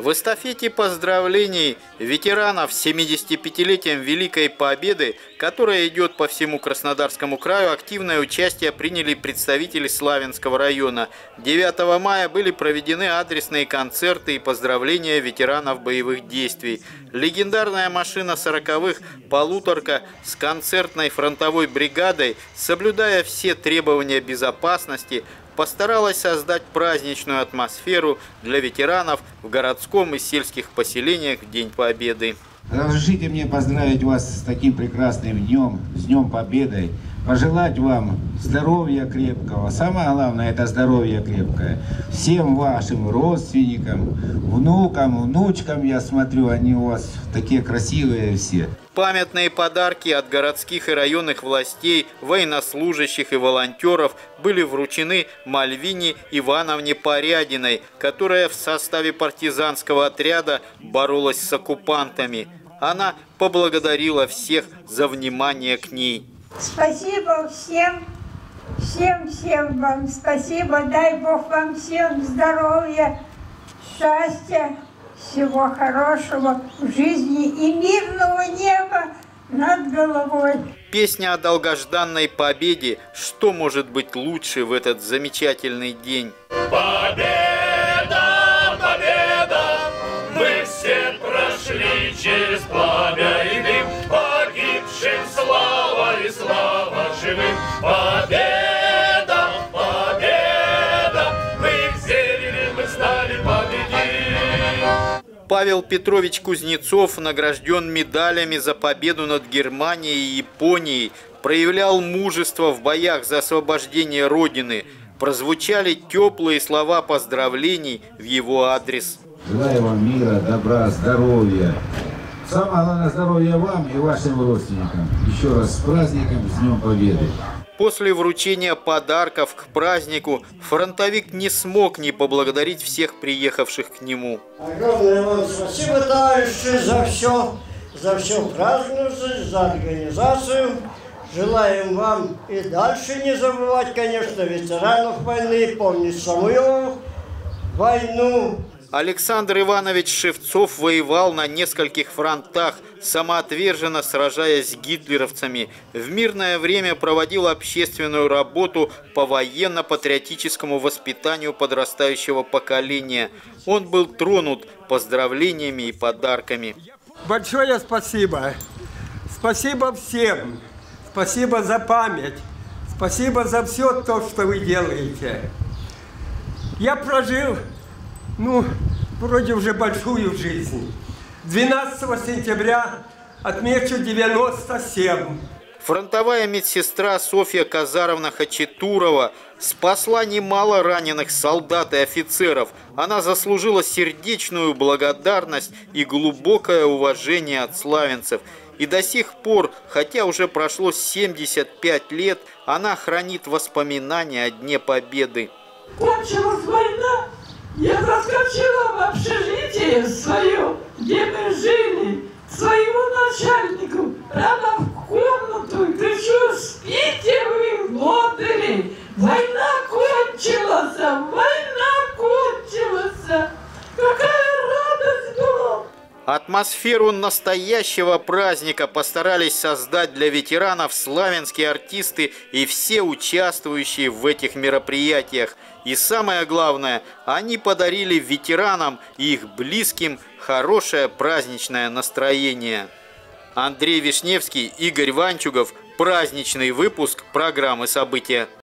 В эстафете поздравлений ветеранов с 75-летием Великой Победы, которая идет по всему Краснодарскому краю, активное участие приняли представители Славянского района. 9 мая были проведены адресные концерты и поздравления ветеранов боевых действий. Легендарная машина 40-х «Полуторка» с концертной фронтовой бригадой, соблюдая все требования безопасности, постаралась создать праздничную атмосферу для ветеранов в городском и сельских поселениях в День Победы. Разрешите мне поздравить вас с таким прекрасным днем, с Днем Победы. Пожелать вам здоровья крепкого. Самое главное это здоровье крепкое. Всем вашим родственникам, внукам, внучкам, я смотрю, они у вас такие красивые все. Памятные подарки от городских и районных властей, военнослужащих и волонтеров были вручены Мальвине Ивановне Порядиной, которая в составе партизанского отряда боролась с оккупантами. Она поблагодарила всех за внимание к ней. Спасибо всем, всем-всем вам спасибо. Дай Бог вам всем здоровья, счастья, всего хорошего в жизни и мирного неба над головой. Песня о долгожданной победе. Что может быть лучше в этот замечательный день? Победа, Павел Петрович Кузнецов награжден медалями за победу над Германией и Японией, проявлял мужество в боях за освобождение Родины. Прозвучали теплые слова поздравлений в его адрес. Желаю вам мира, добра, здоровья. Самое главное здоровья вам и вашим родственникам. Еще раз с праздником, с Днем Победы. После вручения подарков к празднику фронтовик не смог не поблагодарить всех приехавших к нему. Огромное вам спасибо, товарищи, за все, за все праздную жизнь, за организацию. Желаем вам и дальше не забывать, конечно, ветеранов войны, помнить самую войну, Александр Иванович Шевцов воевал на нескольких фронтах, самоотверженно сражаясь с гитлеровцами. В мирное время проводил общественную работу по военно-патриотическому воспитанию подрастающего поколения. Он был тронут поздравлениями и подарками. Большое спасибо. Спасибо всем. Спасибо за память. Спасибо за все то, что вы делаете. Я прожил ну, вроде уже большую жизнь. 12 сентября отмечу 97. Фронтовая медсестра Софья Казаровна Хачатурова спасла немало раненых солдат и офицеров. Она заслужила сердечную благодарность и глубокое уважение от славянцев. И до сих пор, хотя уже прошло 75 лет, она хранит воспоминания о Дне Победы. Война, я заскочила в общежитие свое, где мы жили, к своему начальнику, прямо в комнату, и кричу, спите вы, лодыри, Атмосферу настоящего праздника постарались создать для ветеранов славянские артисты и все участвующие в этих мероприятиях. И самое главное, они подарили ветеранам и их близким хорошее праздничное настроение. Андрей Вишневский, Игорь Ванчугов. Праздничный выпуск программы «События».